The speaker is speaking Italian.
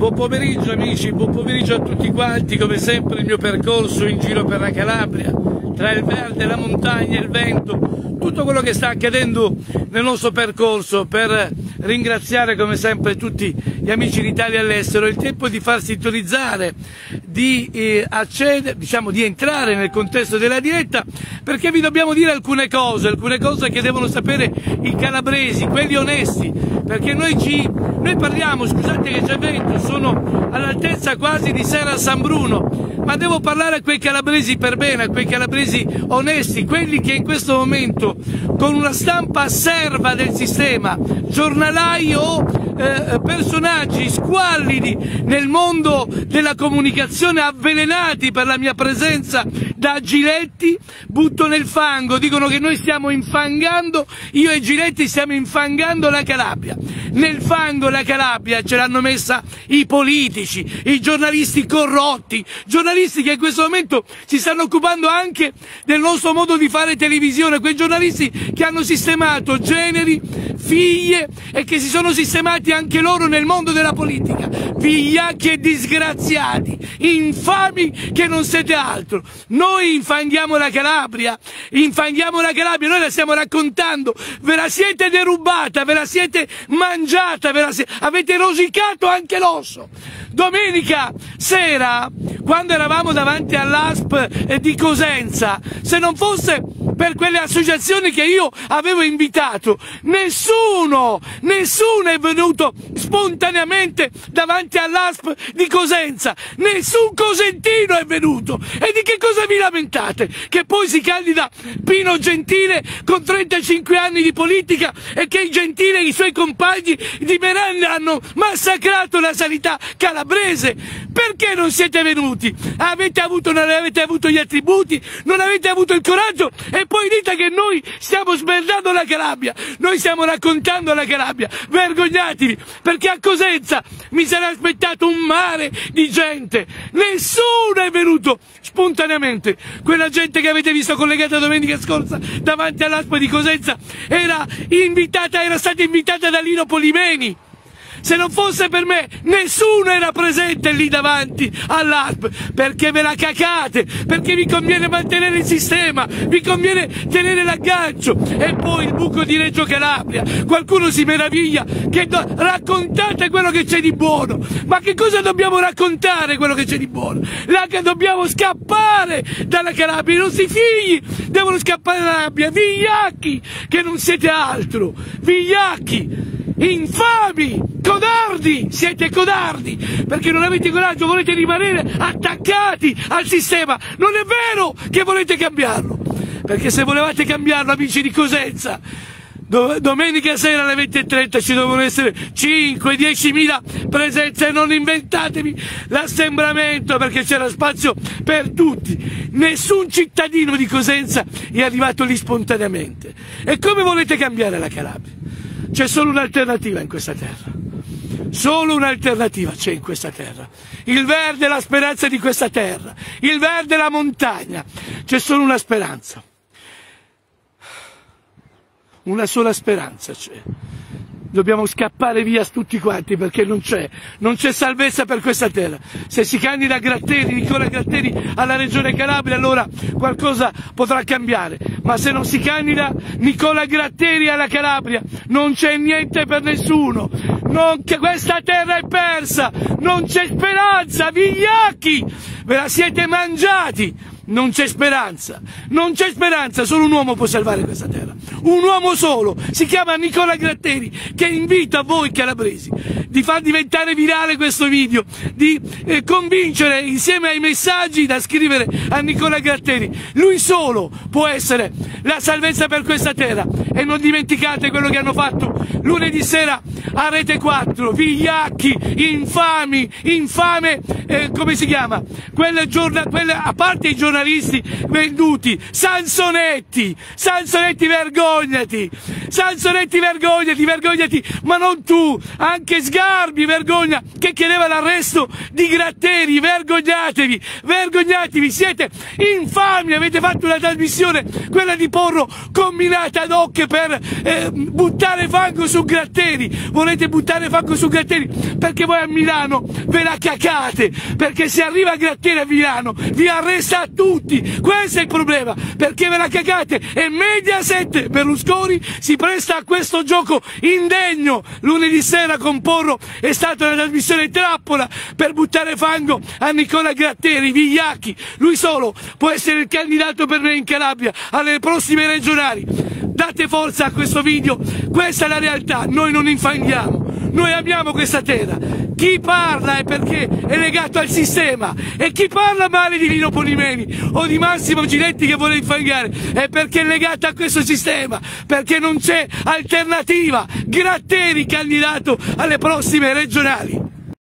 Buon pomeriggio amici, buon pomeriggio a tutti quanti, come sempre il mio percorso in giro per la Calabria, tra il verde, la montagna, il vento, tutto quello che sta accadendo nel nostro percorso. Per ringraziare come sempre tutti gli amici d'Italia all'estero, è il tempo di far sintonizzare, di eh, accedere, diciamo di entrare nel contesto della diretta perché vi dobbiamo dire alcune cose, alcune cose che devono sapere i calabresi, quelli onesti, perché noi ci noi parliamo, scusate che c'è vento, sono all'altezza quasi di Serra San Bruno, ma devo parlare a quei calabresi per bene, a quei calabresi onesti, quelli che in questo momento con una stampa serva del sistema, giornalai o eh, personaggi squallidi nel mondo della comunicazione avvelenati per la mia presenza da Giletti, butto nel fango, dicono che noi stiamo infangando, io e Giletti stiamo infangando la Calabria. Nel fango la Calabria ce l'hanno messa i politici, i giornalisti corrotti, giornalisti che in questo momento si stanno occupando anche del nostro modo di fare televisione, quei giornalisti che hanno sistemato generi, figlie e che si sono sistemati anche loro nel mondo della politica, vigliacchi e disgraziati, infami che non siete altro. Noi infanghiamo la Calabria, infanghiamo la Calabria, noi la stiamo raccontando, ve la siete derubata, ve la siete mangiata, ve la siete... avete rosicato anche l'osso. Domenica sera, quando eravamo davanti all'ASP di Cosenza, se non fosse per quelle associazioni che io avevo invitato, nessuno, nessuno è venuto spontaneamente davanti all'ASP di Cosenza, nessun cosentino è venuto. E di che cosa vi lamentate? Che poi si candida Pino Gentile con 35 anni di politica e che i Gentile e i suoi compagni di Merenda hanno massacrato la sanità calabrese. Perché non siete venuti? Avete avuto, non avete avuto gli attributi, non avete avuto il coraggio e poi dite che noi stiamo smerdando la Calabria, noi stiamo raccontando la Calabria, vergognatevi, perché a Cosenza mi sarà aspettato un mare di gente, nessuno è venuto spontaneamente, quella gente che avete visto collegata domenica scorsa davanti all'ASP di Cosenza era invitata, era stata invitata da Lino Polimeni. Se non fosse per me, nessuno era presente lì davanti all'ARP, perché ve la cacate, perché vi conviene mantenere il sistema, vi conviene tenere l'aggancio. E poi il buco di Reggio Calabria. Qualcuno si meraviglia che raccontate quello che c'è di buono. Ma che cosa dobbiamo raccontare quello che c'è di buono? Là che dobbiamo scappare dalla Calabria, i nostri figli devono scappare dalla Calabria, vigliacchi, che non siete altro, vigliacchi infami, codardi, siete codardi, perché non avete coraggio, volete rimanere attaccati al sistema. Non è vero che volete cambiarlo, perché se volevate cambiarlo, amici di Cosenza, domenica sera alle 20.30 ci devono essere 5-10 mila presenze, non inventatevi l'assembramento perché c'era spazio per tutti. Nessun cittadino di Cosenza è arrivato lì spontaneamente. E come volete cambiare la Calabria? C'è solo un'alternativa in questa terra. Solo un'alternativa c'è in questa terra. Il verde è la speranza di questa terra. Il verde è la montagna. C'è solo una speranza. Una sola speranza c'è. Dobbiamo scappare via tutti quanti perché non c'è, non c'è salvezza per questa terra. Se si candida Gratteri, Nicola Gratteri alla Regione Calabria, allora qualcosa potrà cambiare. Ma se non si candida Nicola Gratteri alla Calabria, non c'è niente per nessuno. Non, questa terra è persa, non c'è speranza, vigliacchi, ve la siete mangiati non c'è speranza, non c'è speranza, solo un uomo può salvare questa terra, un uomo solo, si chiama Nicola Gratteri, che invita voi calabresi di far diventare virale questo video, di eh, convincere insieme ai messaggi da scrivere a Nicola Gratteri, lui solo può essere la salvezza per questa terra. E non dimenticate quello che hanno fatto lunedì sera a Rete 4, vigliacchi, infami, infame, eh, come si chiama? Quelle giorna, quelle, a parte i giornalisti venduti, Sansonetti, Sansonetti vergogna! vergognati! Sansonetti, vergognati, vergognati! Ma non tu, anche Sgarbi, vergogna, che chiedeva l'arresto di Gratteri, vergognatevi, vergognatevi, siete infami, avete fatto una trasmissione, quella di Porro, combinata ad hoc per eh, buttare fango su Gratteri, volete buttare fango su Gratteri perché voi a Milano ve la cacate, perché se arriva Gratteri a Milano vi arresta a tutti, questo è il problema, perché ve la cagate e Mediaset Berlusconi si presta a questo gioco indegno. Lunedì sera con Porro è stata una trasmissione trappola per buttare fango a Nicola Gratteri, vigliacchi. Lui solo può essere il candidato per me in Calabria alle prossime regionali. Date forza a questo video, questa è la realtà, noi non infanghiamo. Noi amiamo questa terra. Chi parla è perché è legato al sistema e chi parla male di Lino Polimeni o di Massimo Giletti che vuole infangare è perché è legato a questo sistema, perché non c'è alternativa. Gratteri candidato alle prossime regionali.